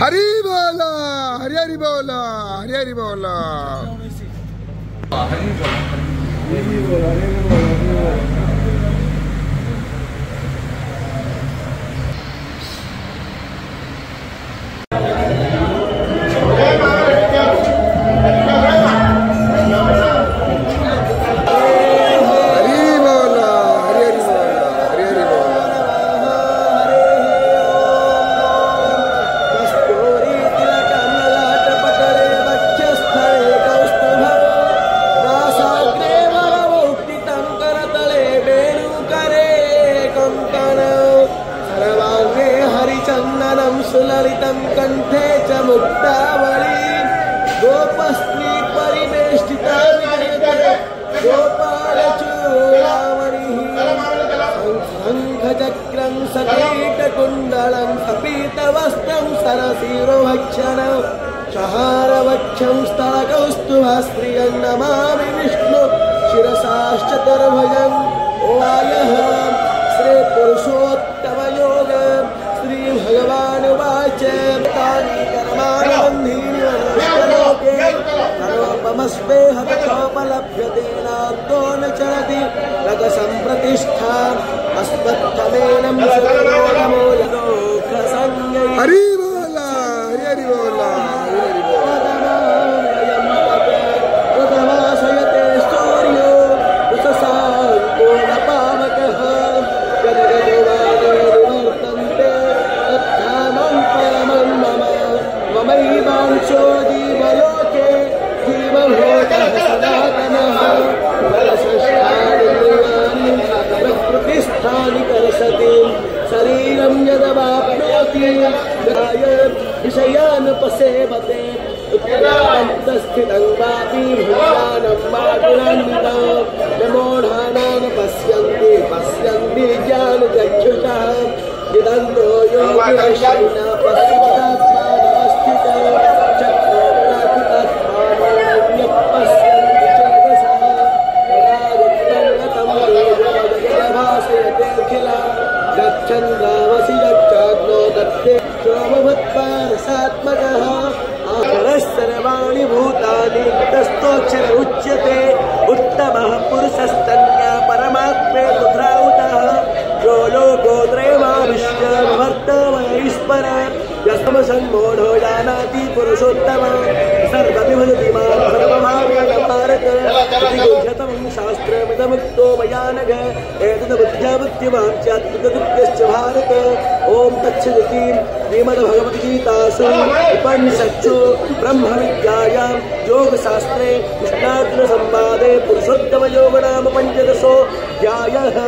हरी बोला हरी हरी बोला हरी हरी बोला हरी बोला हरी बोला सुललितं कण्ठे च मुक्तावली गोपस्त्री परिवेष्टिता गोपालचूडामणिः शङ्खचक्रं सकीटकुण्डलं सपीतवस्त्रं सरसिरोभक्षणं शहारवक्षं स्थलकौस्तुभस्त्रियं नमामि विष्णु। शिरसाश्चतुर्भुजं वायः श्रीपुरुषोत्तमयोग सर्वमस्मेह तथोपलभ्यते नान्तो न चलति रगसम्प्रतिष्ठा अस्मत्थमेनं शरीरं यदवाप्नोति गाय विषयानुपसेवते उत्तरान्तस्थितं वापि यमोढानान् पश्यन्ति पश्यन्ति ज्ञानचक्षुषः विदन्तो पश्चिदात्मानवस्थितः गच्छन्दावसि यच्चाग्नो दत्ते सोमभत्पारसात्मकः आखरः सर्वाणि भूतानि तस्थोक्षर उच्यते। उत्तमः पुरुषस्तन्या परमात्मे दुध्राहुतः यो लोको त्रयमाविश्यवर्तमैश्वर यस्तमसन्मोढो जानाति पुरुषोत्तम। सर्वमिभजति माँ सर्वभावेन भारत शास्त्रमिदमुक्तो मया नघ चात्मकृत्यश्च भारत। ॐ तच्छदिति श्रीमद्भगवद्गीतासु उपनिषत्सु ब्रह्मविद्यायां योगशास्त्रे कृष्णार्जुनसंवादे पञ्चदशोऽध्यायः